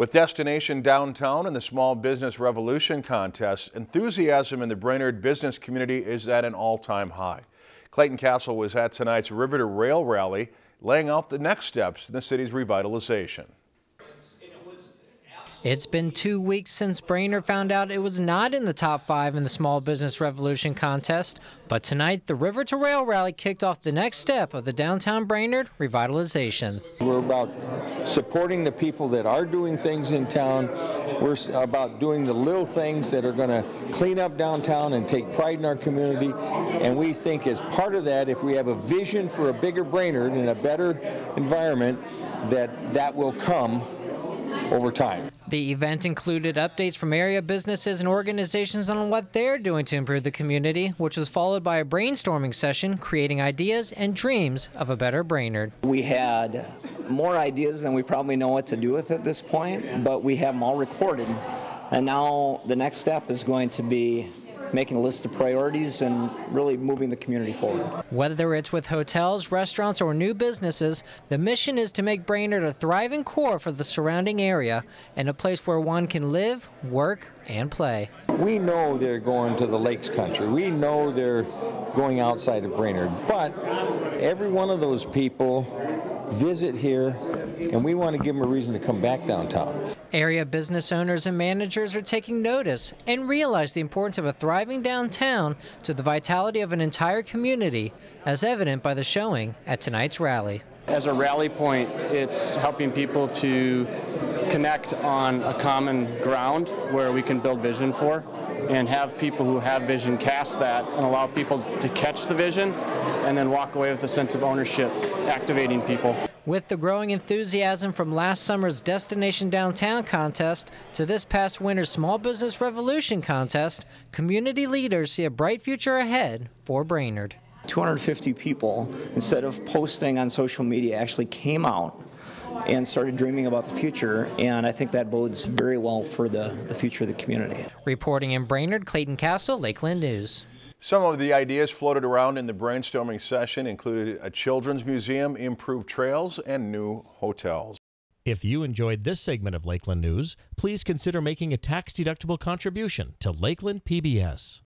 With Destination Downtown and the Small Business Revolution contest, enthusiasm in the Brainerd business community is at an all-time high. Clayton Castle was at tonight's River to Rail rally, laying out the next steps in the city's revitalization. It's been two weeks since Brainerd found out it was not in the top five in the Small Business Revolution contest, but tonight the River to Rail rally kicked off the next step of the downtown Brainerd revitalization. We're about supporting the people that are doing things in town. We're about doing the little things that are going to clean up downtown and take pride in our community. And we think as part of that, if we have a vision for a bigger Brainerd and a better environment, that that will come over time. The event included updates from area businesses and organizations on what they're doing to improve the community, which was followed by a brainstorming session creating ideas and dreams of a better Brainerd. We had more ideas than we probably know what to do with at this point, but we have them all recorded. And now the next step is going to be making a list of priorities and really moving the community forward. Whether it's with hotels, restaurants, or new businesses, the mission is to make Brainerd a thriving core for the surrounding area and a place where one can live, work, and play. We know they're going to the lakes country. We know they're going outside of Brainerd, but every one of those people visit here, and we want to give them a reason to come back downtown. Area business owners and managers are taking notice and realize the importance of a thriving downtown to the vitality of an entire community, as evident by the showing at tonight's rally. As a rally point, it's helping people to connect on a common ground where we can build vision for and have people who have vision cast that and allow people to catch the vision and then walk away with a sense of ownership, activating people. With the growing enthusiasm from last summer's Destination Downtown contest to this past winter's Small Business Revolution contest, community leaders see a bright future ahead for Brainerd. 250 people, instead of posting on social media, actually came out and started dreaming about the future, and I think that bodes very well for the, the future of the community. Reporting in Brainerd, Clayton Castle, Lakeland News. Some of the ideas floated around in the brainstorming session included a children's museum, improved trails, and new hotels. If you enjoyed this segment of Lakeland News, please consider making a tax-deductible contribution to Lakeland PBS.